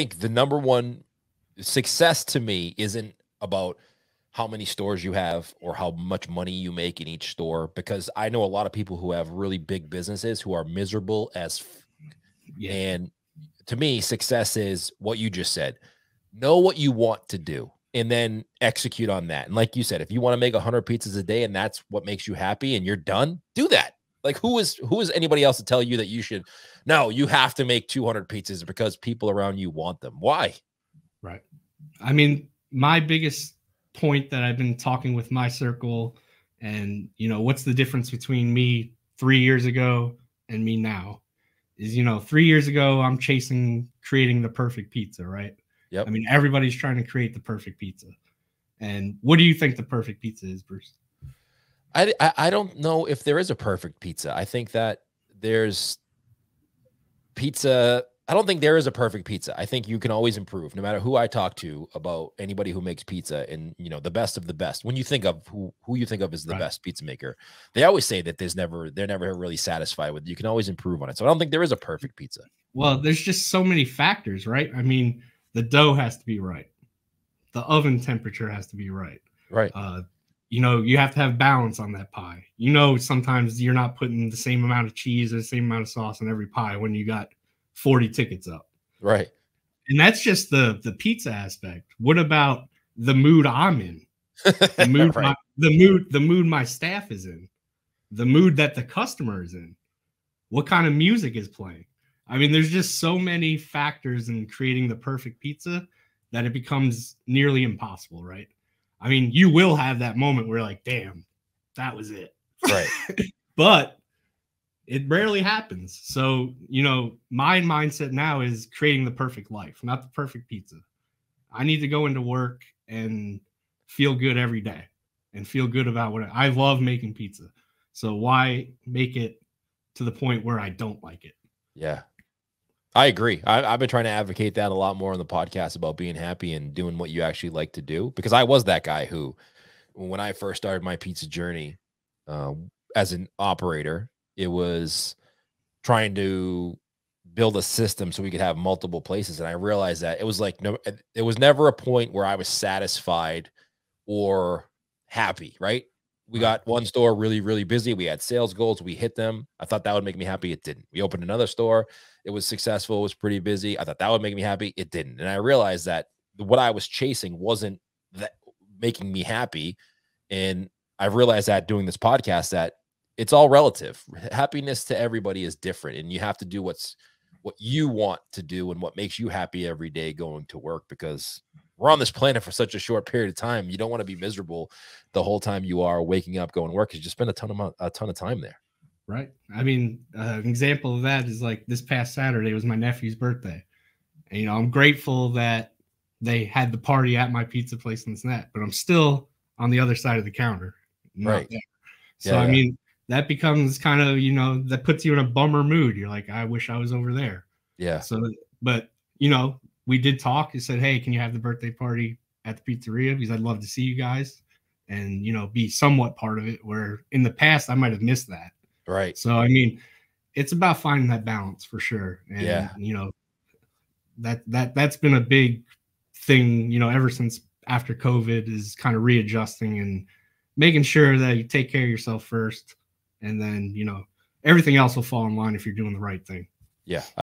think the number one success to me isn't about how many stores you have or how much money you make in each store because I know a lot of people who have really big businesses who are miserable as yeah. and to me success is what you just said. Know what you want to do and then execute on that. And like you said, if you want to make 100 pizzas a day and that's what makes you happy and you're done, do that. Like who is who is anybody else to tell you that you should no, you have to make 200 pizzas because people around you want them. Why? Right. I mean, my biggest point that I've been talking with my circle and you know what's the difference between me 3 years ago and me now is you know 3 years ago I'm chasing creating the perfect pizza, right? Yep. I mean everybody's trying to create the perfect pizza. And what do you think the perfect pizza is, Bruce? I, I, I don't know if there is a perfect pizza. I think that there's pizza I don't think there is a perfect pizza. I think you can always improve, no matter who I talk to about anybody who makes pizza and you know the best of the best. When you think of who who you think of as the right. best pizza maker, they always say that there's never they're never really satisfied with. You can always improve on it. So I don't think there is a perfect pizza. Well, there's just so many factors, right? I mean, the dough has to be right, the oven temperature has to be right, right. Uh, you know, you have to have balance on that pie. You know, sometimes you're not putting the same amount of cheese or the same amount of sauce on every pie when you got 40 tickets up. Right. And that's just the the pizza aspect. What about the mood I'm in? The mood right. my, the mood the mood my staff is in. The mood that the customer is in. What kind of music is playing? I mean, there's just so many factors in creating the perfect pizza that it becomes nearly impossible, right? I mean, you will have that moment where like, damn, that was it. Right. but it rarely happens. So, you know, my mindset now is creating the perfect life, not the perfect pizza. I need to go into work and feel good every day and feel good about what I, I love making pizza. So why make it to the point where I don't like it? Yeah. I agree. I, have been trying to advocate that a lot more on the podcast about being happy and doing what you actually like to do because I was that guy who, when I first started my pizza journey uh, as an operator, it was trying to build a system so we could have multiple places. And I realized that it was like no, it was never a point where I was satisfied or happy. Right? We got one store really, really busy. We had sales goals. We hit them. I thought that would make me happy. It didn't. We opened another store. It was successful. It was pretty busy. I thought that would make me happy. It didn't. And I realized that what I was chasing wasn't that making me happy. And I realized that doing this podcast that it's all relative. Happiness to everybody is different, and you have to do what's what you want to do and what makes you happy every day going to work because we're on this planet for such a short period of time. You don't want to be miserable the whole time you are waking up going to work because you spend a ton of a ton of time there. Right. I mean, uh, an example of that is like this past Saturday was my nephew's birthday. And, you know, I'm grateful that they had the party at my pizza place in the but I'm still on the other side of the counter. Right. There. So, yeah, I mean, that becomes kind of you know that puts you in a bummer mood you're like i wish i was over there yeah so but you know we did talk he said hey can you have the birthday party at the pizzeria? Because i'd love to see you guys and you know be somewhat part of it. Where in the past i might have missed that. Right. So i mean it's about finding that balance for sure. And yeah. you know that that that's been a big thing you know ever since after covid is kind of readjusting and making sure that you take care of yourself first and then you know everything else will fall in line if you're doing the right thing. Yeah,